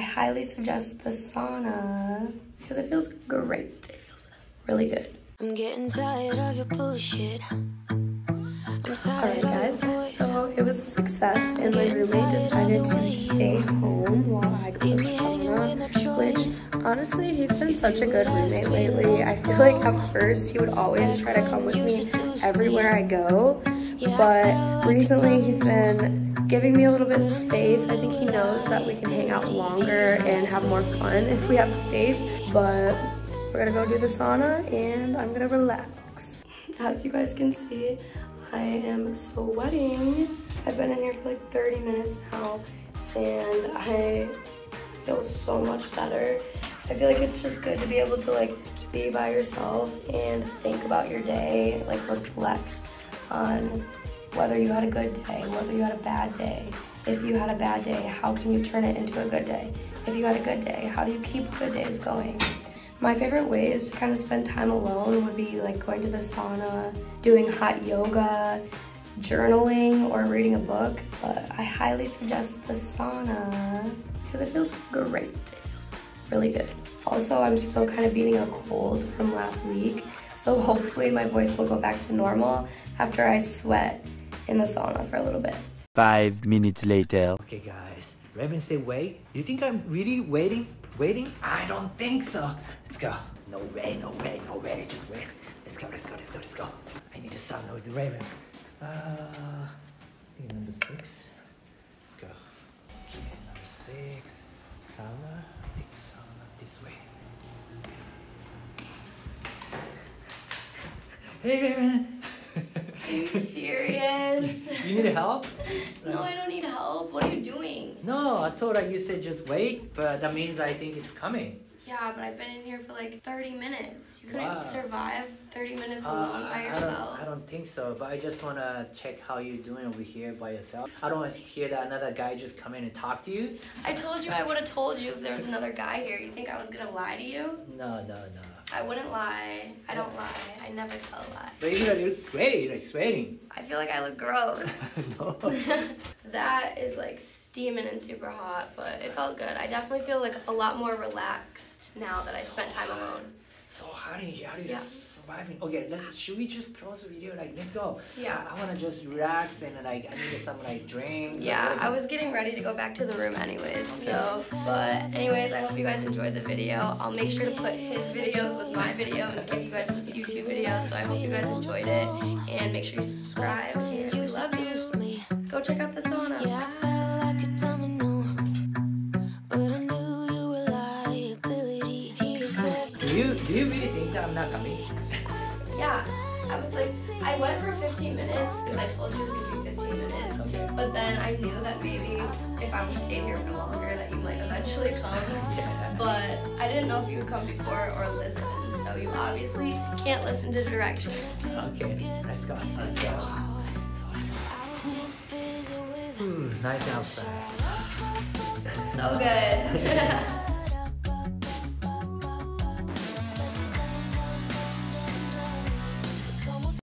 I highly suggest the sauna because it feels great. It feels really good. I'm getting tired of your bullshit. Alright guys, so it was a success and my roommate decided to stay home while I go to the sauna, which honestly, he's been such a good roommate lately. I feel like at first he would always try to come with me everywhere I go, but recently he's been giving me a little bit of space. I think he knows that we can hang out longer and have more fun if we have space, but we're gonna go do the sauna and I'm gonna relax. As you guys can see, I am sweating. I've been in here for like 30 minutes now and I feel so much better. I feel like it's just good to be able to like be by yourself and think about your day, like reflect on whether you had a good day, whether you had a bad day. If you had a bad day, how can you turn it into a good day? If you had a good day, how do you keep good days going? My favorite ways to kind of spend time alone would be like going to the sauna, doing hot yoga, journaling, or reading a book. But I highly suggest the sauna because it feels great. It feels really good. Also, I'm still kind of beating a cold from last week. So hopefully my voice will go back to normal after I sweat in the sauna for a little bit. Five minutes later. Okay, guys. Raven say wait. You think I'm really waiting? Waiting? I don't think so. Let's go. No way, no way, no way. Just wait. Let's go, let's go, let's go, let's go. I need a sauna with the Raven. Uh, I think number six. Let's go. Okay, number six. Sauna. I think sauna this way. Hey, Raven. Are you serious? you need help? no, I don't need help. What are you doing? No, I thought like you said just wait, but that means I think it's coming. Yeah, but I've been in here for like 30 minutes. You couldn't Wow. survive 30 minutes Uh, alone by I- I don't- yourself. I don't think so, but I just wanna check how you're doing over here by yourself. I don't want to hear that another guy just come in and talk to you. I told you I would have told you if there was another guy here. You think I was gonna lie to you? No, no, no. I wouldn't lie. I don't lie. I never tell a lie. But you look great. Like sweating. I feel like I look gross. no. that is like steaming and super hot, but it felt good. I definitely feel like a lot more relaxed now that I spent time alone. So how do you how do you Yeah. surviving? Okay, let's should we just close the video? Like let's go. Yeah. I, I wanna just relax and like I need some like drinks. or Yeah, I was getting ready to go back to the room anyways, so, but anyways, I hope you guys enjoyed the video. I'll make sure to put his videos with my video and give you guys this YouTube video, so I hope you guys enjoyed it, and make sure you subscribe, and we love you. Go check out the sauna. Yeah, Do you really think that I'm not coming? Yeah, I was like, I went for 15 minutes, because I told you it was gonna be 15 minutes, Okay. but then I knew that maybe if I would stay here for longer, that you might eventually come. Yeah. but I didn't know if you would come before or listen. So you obviously can't listen to directions. Okay, let's go. Let's go. So, I was just busy with ooh, nice hmm, hmm, outside. So good.